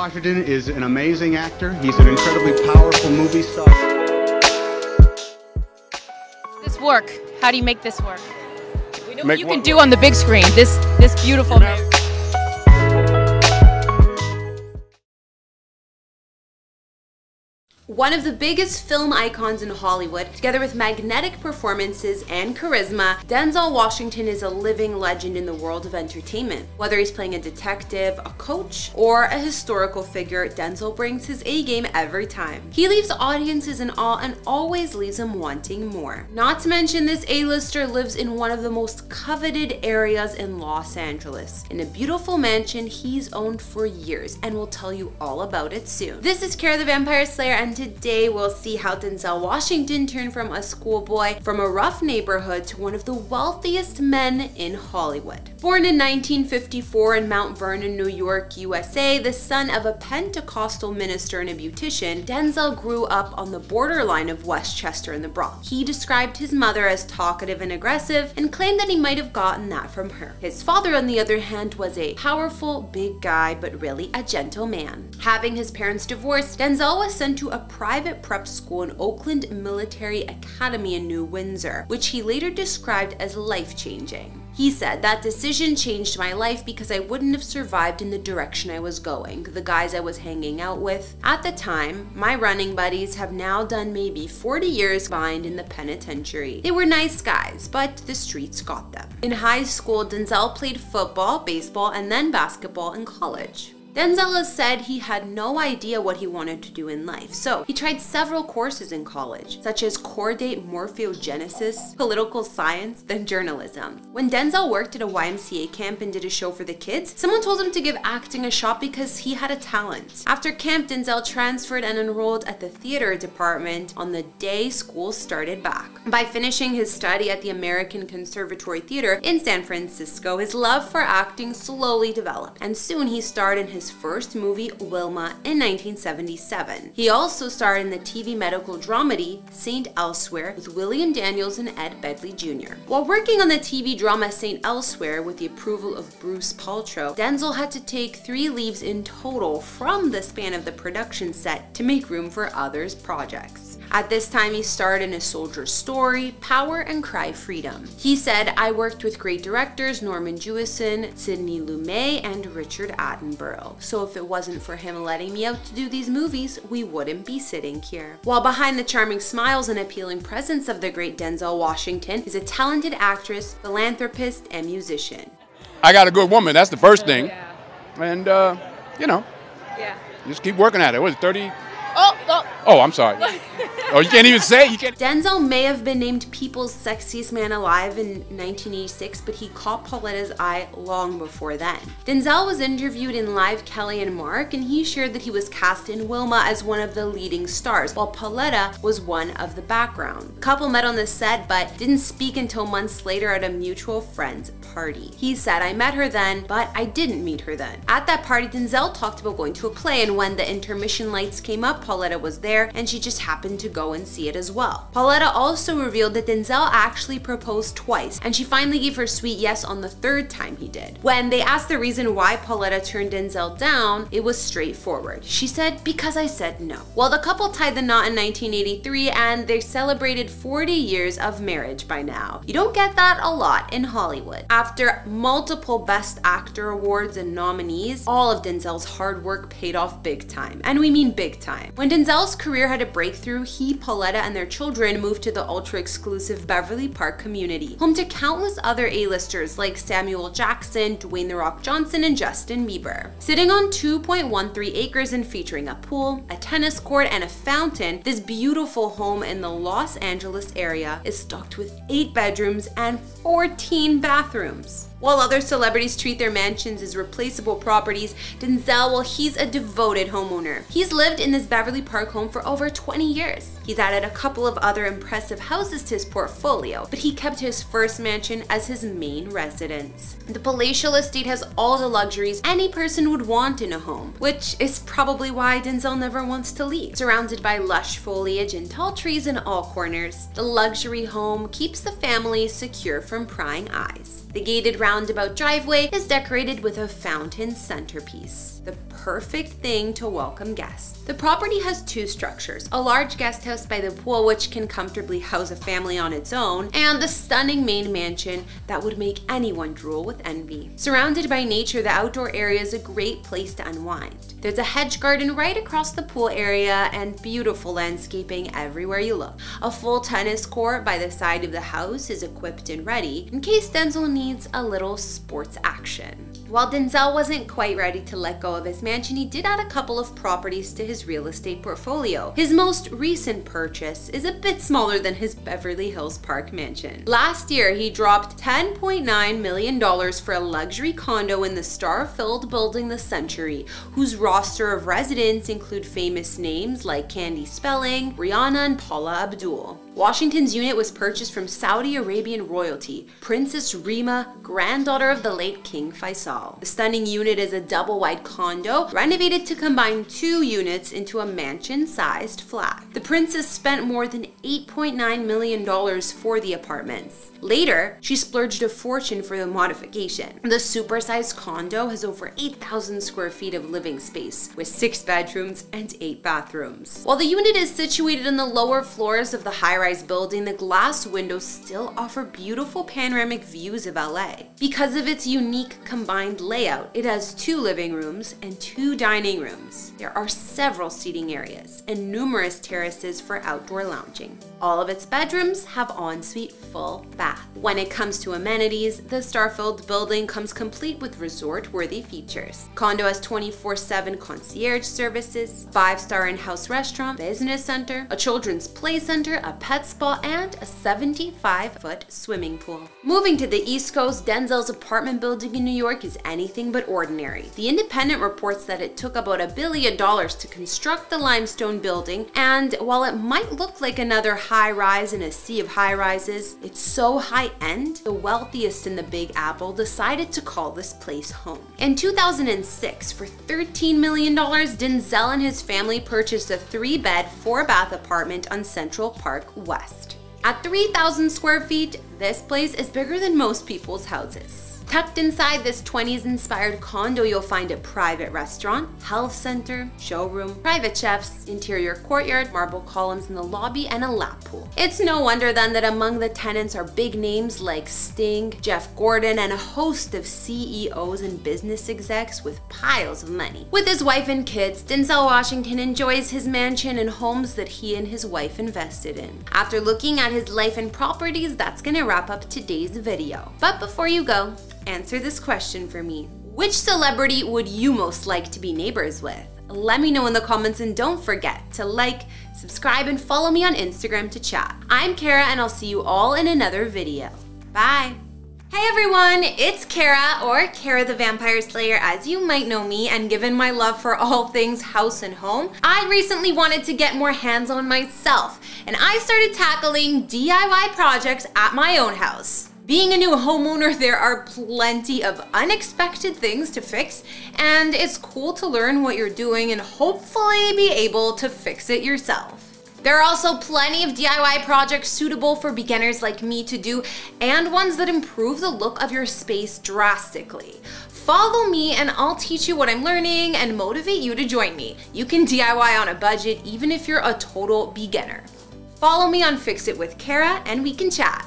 Denzel Washington is an amazing actor. He's an incredibly powerful movie star. This work. How do you make this work? We know what Make you what can do on the big screen. This this beautiful movie. One of the biggest film icons in Hollywood, together with magnetic performances and charisma, Denzel Washington is a living legend in the world of entertainment. Whether he's playing a detective, a coach, or a historical figure, Denzel brings his A game every time. He leaves audiences in awe and always leaves them wanting more. Not to mention, this A-lister lives in one of the most coveted areas in Los Angeles, in a beautiful mansion he's owned for years, and we'll tell you all about it soon. This is Kara the Vampire Slayer, and today we'll see how Denzel Washington turned from a schoolboy from a rough neighborhood to one of the wealthiest men in Hollywood. Born in 1954 in Mount Vernon, New York, USA, the son of a Pentecostal minister and a beautician, Denzel grew up on the borderline of Westchester and the Bronx. He described his mother as talkative and aggressive and claimed that he might have gotten that from her. His father, on the other hand, was a powerful, big guy, but really a gentle man. Having his parents divorced, Denzel was sent to a private prep school in Oakland Military Academy in New Windsor, which he later described as life changing. He said, That decision changed my life because I wouldn't have survived in the direction I was going, the guys I was hanging out with. At the time, my running buddies have now done maybe 40 years behind in the penitentiary. They were nice guys, but the streets got them. In high school, Denzel played football, baseball, and then basketball in college. Denzel has said he had no idea what he wanted to do in life, so he tried several courses in college, such as chordate morphogenesis, political science, then journalism. When Denzel worked at a YMCA camp and did a show for the kids, someone told him to give acting a shot because he had a talent. After camp, Denzel transferred and enrolled at the theater department on the day school started back. By finishing his study at the American Conservatory Theater in San Francisco, his love for acting slowly developed, and soon he starred in his first movie, Wilma, in 1977. He also starred in the TV medical dramedy St. Elsewhere with William Daniels and Ed Begley Jr. While working on the TV drama St. Elsewhere with the approval of Bruce Paltrow, Denzel had to take three leaves in total from the span of the production set to make room for others' projects. At this time, he starred in A Soldier's Story, Power and Cry Freedom. He said, I worked with great directors Norman Jewison, Sidney Lumet, and Richard Attenborough. So if it wasn't for him letting me out to do these movies, we wouldn't be sitting here. While behind the charming smiles and appealing presence of the great Denzel Washington is a talented actress, philanthropist, and musician. I got a good woman. That's the first thing. Yeah. And, uh, you know, Yeah. just keep working at it. What is it, 30? Oh, oh. Oh, I'm sorry. oh, you can't even say it? You can't. Denzel may have been named People's Sexiest Man Alive in 1986, but he caught Pauletta's eye long before then. Denzel was interviewed in Live Kelly and Mark, and he shared that he was cast in Wilma as one of the leading stars, while Pauletta was one of the background. The couple met on the set, but didn't speak until months later at a mutual friend's party. He said, I met her then, but I didn't meet her then. At that party, Denzel talked about going to a play, and when the intermission lights came up, Pauletta was there, and she just happened to go and see it as well. Pauletta also revealed that Denzel actually proposed twice, and she finally gave her sweet yes on the third time he did. When they asked the reason why Pauletta turned Denzel down, it was straightforward. She said, because I said no. Well, the couple tied the knot in 1983, and they celebrated 40 years of marriage by now. You don't get that a lot in Hollywood. After multiple Best Actor awards and nominees, all of Denzel's hard work paid off big time. And we mean big time. When Denzel's career had a breakthrough, he, Pauletta, and their children moved to the ultra-exclusive Beverly Park community, home to countless other A-listers like Samuel Jackson, Dwayne The Rock Johnson, and Justin Bieber. Sitting on 2.13 acres and featuring a pool, a tennis court, and a fountain, this beautiful home in the Los Angeles area is stocked with 8 bedrooms and 14 bathrooms. While other celebrities treat their mansions as replaceable properties, Denzel, well, he's a devoted homeowner. He's lived in this Beverly Park home for over 20 years. He's added a couple of other impressive houses to his portfolio, but he kept his first mansion as his main residence. The palatial estate has all the luxuries any person would want in a home, which is probably why Denzel never wants to leave. Surrounded by lush foliage and tall trees in all corners, the luxury home keeps the family secure from prying eyes. The gated roundabout driveway is decorated with a fountain centerpiece, the perfect thing to welcome guests. The property has two structures, a large guest house by the pool which can comfortably house a family on its own, and the stunning main mansion that would make anyone drool with envy. Surrounded by nature, the outdoor area is a great place to unwind. There's a hedge garden right across the pool area and beautiful landscaping everywhere you look. A full tennis court by the side of the house is equipped and ready in case Denzel needs a little sports action. While Denzel wasn't quite ready to let go of his mansion, he did add a couple of properties to his real estate portfolio. His most recent purchase is a bit smaller than his Beverly Hills Park mansion. Last year, he dropped $10.9 million for a luxury condo in the star-filled building The Century, whose roster of residents include famous names like Candy Spelling, Rihanna, and Paula Abdul. Washington's unit was purchased from Saudi Arabian royalty, Princess Rima, granddaughter of the late King Faisal. The stunning unit is a double-wide condo renovated to combine two units into a mansion-sized flat. The princess spent more than $8.9 million for the apartments. Later, she splurged a fortune for the modification. The supersized condo has over 8,000 square feet of living space, with six bedrooms and eight bathrooms. While the unit is situated in the lower floors of the high-rise building, the glass windows still offer beautiful panoramic views of LA. Because of its unique combined layout, it has two living rooms and two dining rooms. There are several seating areas and numerous terraces for outdoor lounging. All of its bedrooms have ensuite full bath. When it comes to amenities, the Starfield building comes complete with resort-worthy features. Condo has 24-7 concierge services, 5-star in-house restaurant, business center, a children's play center, a pet spa, and a 75-foot swimming pool. Moving to the East Coast, Denzel's apartment building in New York is anything but ordinary. The Independent reports that it took about a billion dollars to construct the limestone building, and while it might look like another high rise in a sea of high rises. It's so high end, the wealthiest in the Big Apple decided to call this place home. In 2006, for $13 million, Denzel and his family purchased a three bed, four bath apartment on Central Park West. At 3,000 square feet, this place is bigger than most people's houses. Tucked inside this 20s inspired condo, you'll find a private restaurant, health center, showroom, private chefs, interior courtyard, marble columns in the lobby, and a lap pool. It's no wonder then that among the tenants are big names like Sting, Jeff Gordon, and a host of CEOs and business execs with piles of money. With his wife and kids, Denzel Washington enjoys his mansion and homes that he and his wife invested in. After looking at his life and properties, that's gonna wrap up today's video. But before you go, answer this question for me. Which celebrity would you most like to be neighbors with? Let me know in the comments and don't forget to like, subscribe, and follow me on Instagram to chat. I'm Kara and I'll see you all in another video. Bye! Hey everyone, it's Kara, or Kara the Vampire Slayer as you might know me, and given my love for all things house and home, I recently wanted to get more hands-on myself, and I started tackling DIY projects at my own house. Being a new homeowner, there are plenty of unexpected things to fix, and it's cool to learn what you're doing and hopefully be able to fix it yourself. There are also plenty of DIY projects suitable for beginners like me to do and ones that improve the look of your space drastically. Follow me and I'll teach you what I'm learning and motivate you to join me. You can DIY on a budget even if you're a total beginner. Follow me on Fix It with Kara and we can chat.